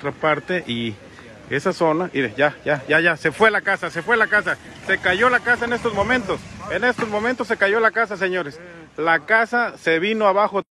otra parte y esa zona, mire, ya, ya, ya, ya, se fue la casa, se fue la casa, se cayó la casa en estos momentos, en estos momentos se cayó la casa, señores, la casa se vino abajo.